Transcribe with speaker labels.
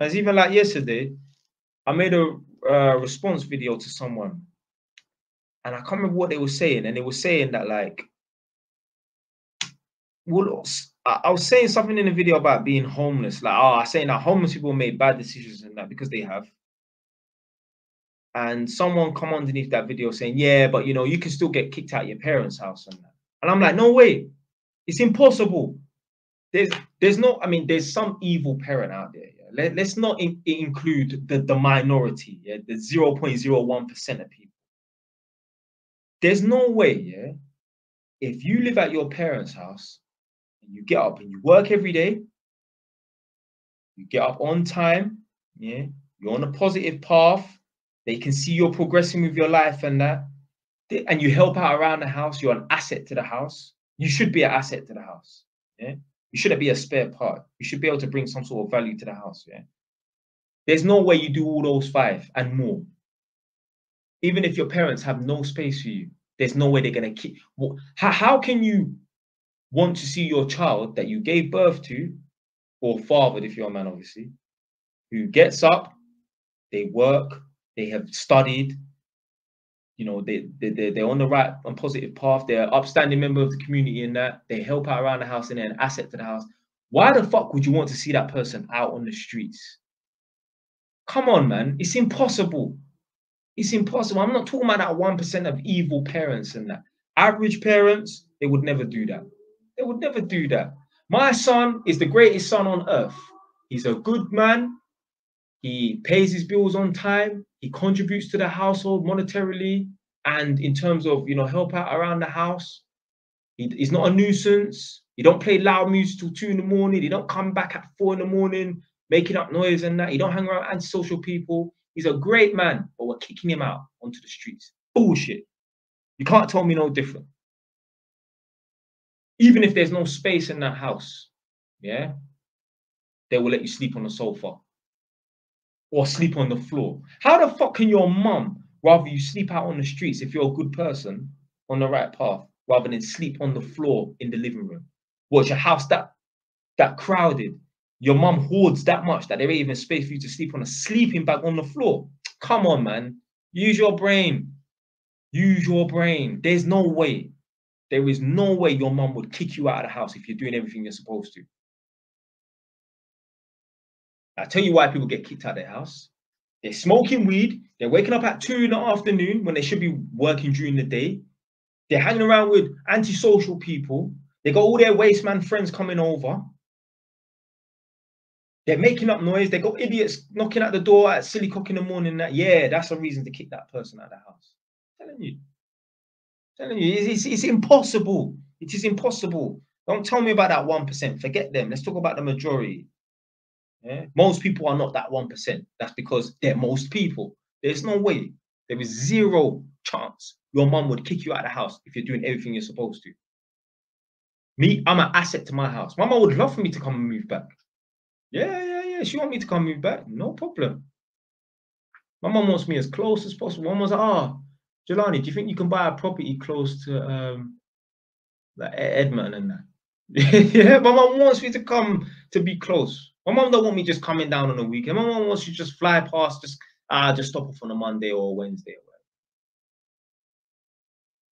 Speaker 1: As even like yesterday, I made a uh, response video to someone, and I can't remember what they were saying, and they were saying that like, well, I, was saying something in the video about being homeless, like, oh, I saying that homeless people make bad decisions and that because they have. And someone come underneath that video saying, yeah, but you know, you can still get kicked out your parents' house and that. And I'm like, no way, it's impossible. There's, there's no, I mean, there's some evil parent out there. Let, us not in, include the, the minority, yeah, the 0.01% of people. There's no way, yeah, if you live at your parents' house and you get up and you work every day, you get up on time, yeah, you're on a positive path, they can see you're progressing with your life and that, and you help out around the house, you're an asset to the house. You should be an asset to the house. Yeah. You shouldn't be a spare part. You should be able to bring some sort of value to the house. Yeah. There's no way you do all those five and more. Even if your parents have no space for you, there's no way they're gonna keep. How, how can you want to see your child that you gave birth to, or fathered if you're a man, obviously, who gets up, they work, they have studied, you know, they, they, they, they're on the right and positive path. They're an upstanding member of the community in that. They help out around the house and they're an asset to the house. Why the fuck would you want to see that person out on the streets? Come on, man. It's impossible. It's impossible. I'm not talking about that 1% of evil parents and that. Average parents, they would never do that. They would never do that. My son is the greatest son on earth. He's a good man. He pays his bills on time. He contributes to the household monetarily and in terms of you know help out around the house. He, he's not a nuisance. He don't play loud music till two in the morning. He don't come back at four in the morning making up noise and that. He don't hang around antisocial people. He's a great man, but we're kicking him out onto the streets. Bullshit. You can't tell me no different. Even if there's no space in that house, yeah, they will let you sleep on the sofa or sleep on the floor. How the fuck can your mum rather you sleep out on the streets if you're a good person on the right path rather than sleep on the floor in the living room? What's your house that that crowded? Your mum hoards that much that there ain't even space for you to sleep on a sleeping bag on the floor. Come on, man. Use your brain. Use your brain. There's no way. There is no way your mum would kick you out of the house if you're doing everything you're supposed to. I tell you why people get kicked out of their house. They're smoking weed. They're waking up at two in the afternoon when they should be working during the day. They're hanging around with antisocial people. They got all their waste man friends coming over. They're making up noise. They got idiots knocking at the door at silly cock in the morning. That yeah, that's a reason to kick that person out of the house. I'm telling you, I'm telling you, it's, it's, it's impossible. It is impossible. Don't tell me about that one percent. Forget them. Let's talk about the majority. Yeah? Most people are not that 1%. That's because they're most people. There's no way. There is zero chance your mom would kick you out of the house if you're doing everything you're supposed to. Me, I'm an asset to my house. Mom would love for me to come and move back. Yeah, yeah, yeah. She want me to come move back. No problem. My mom wants me as close as possible. Mom was like, ah, oh, Jelani, do you think you can buy a property close to um like Edmonton and that? yeah, my mom wants me to come to be close. My mom don't want me just coming down on a weekend. My mom wants you just fly past, just ah, just stop off on a Monday or a Wednesday